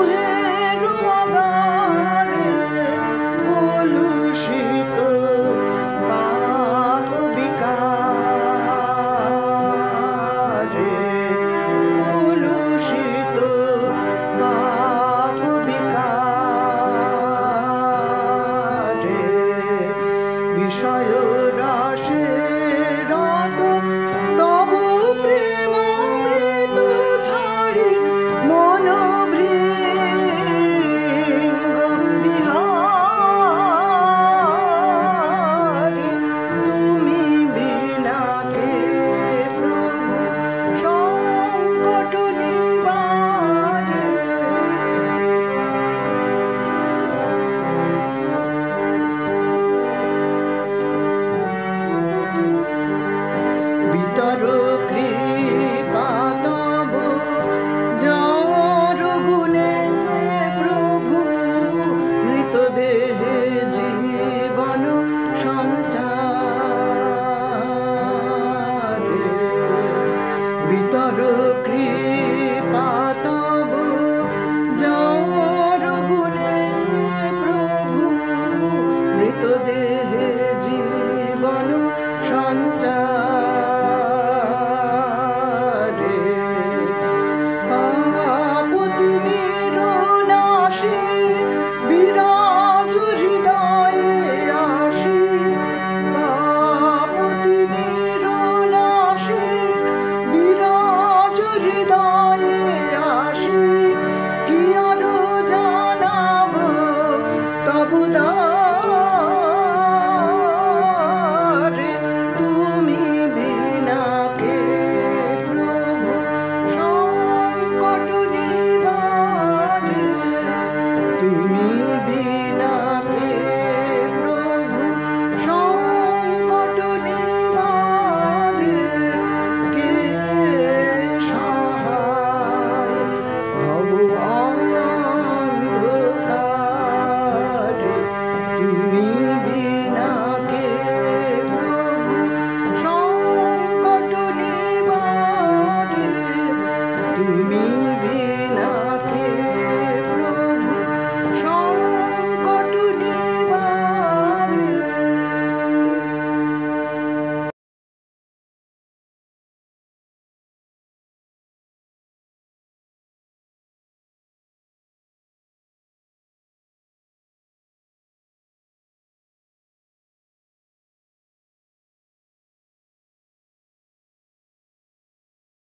mulher, uma me.